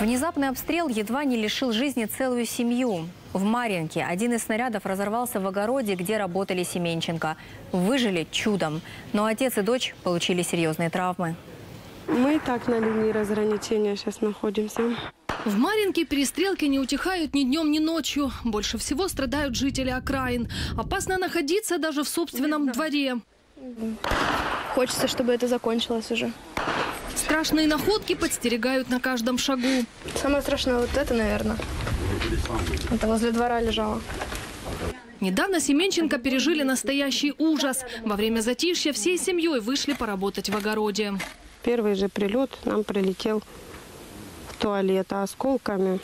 Внезапный обстрел едва не лишил жизни целую семью. В Марьинке один из снарядов разорвался в огороде, где работали Семенченко. Выжили чудом, но отец и дочь получили серьезные травмы. Мы и так на линии разграничения сейчас находимся. В Маринке перестрелки не утихают ни днем, ни ночью. Больше всего страдают жители окраин. Опасно находиться даже в собственном дворе. Хочется, чтобы это закончилось уже. Страшные находки подстерегают на каждом шагу. Самое страшное вот это, наверное. Это возле двора лежало. Недавно Семенченко пережили настоящий ужас. Во время затишья всей семьей вышли поработать в огороде. Первый же прилет нам прилетел в туалет, а осколками,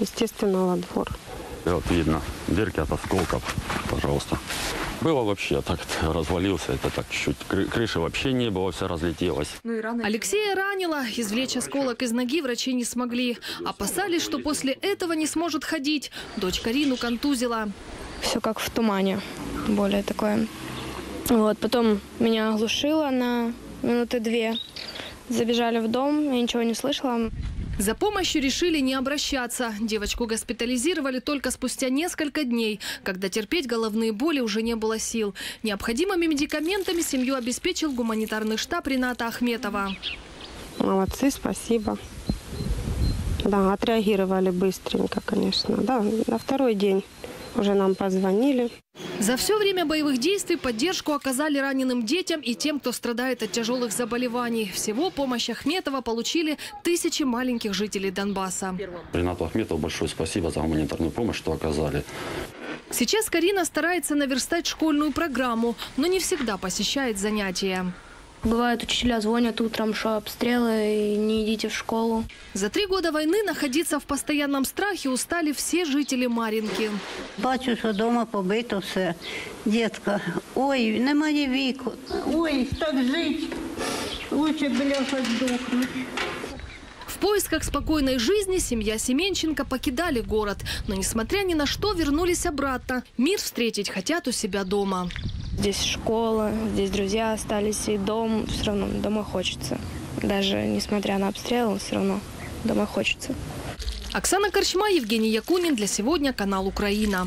естественно, во двор. И вот видно дырки от осколков, пожалуйста. Было вообще так развалился, это так чуть-чуть. Кры- Крыши вообще не было, все разлетелось. Алексея ранило. Извлечь осколок из ноги врачи не смогли. Опасались, что после этого не сможет ходить. Дочь Карину контузила. Все как в тумане. Более такое. Вот, потом меня оглушило на минуты две. Забежали в дом, я ничего не слышала. За помощью решили не обращаться. Девочку госпитализировали только спустя несколько дней, когда терпеть головные боли уже не было сил. Необходимыми медикаментами семью обеспечил гуманитарный штаб Рената Ахметова. Молодцы, спасибо. Да, отреагировали быстренько, конечно. Да, на второй день уже нам позвонили. За все время боевых действий поддержку оказали раненым детям и тем, кто страдает от тяжелых заболеваний. Всего помощь Ахметова получили тысячи маленьких жителей Донбасса. Ренату Ахметову большое спасибо за гуманитарную помощь, что оказали. Сейчас Карина старается наверстать школьную программу, но не всегда посещает занятия. Бывает, учителя звонят утром, что обстрелы, и не идите в школу. За три года войны находиться в постоянном страхе устали все жители Маринки. Бачу, що вдома побито все. Дітка, ой, немає віку. Ой, так жить. Лучше бляха здохнуть. В поисках спокойной жизни семья Семенченко покидали город, но, несмотря ни на что, вернулись обратно. Мир встретить хотят у себя дома. Здесь школа, здесь друзья остались, и дом. Все равно домой хочется. Даже несмотря на обстрелы, все равно домой хочется. Оксана Корчма, Евгений Якунин. Для сегодня канал «Украина».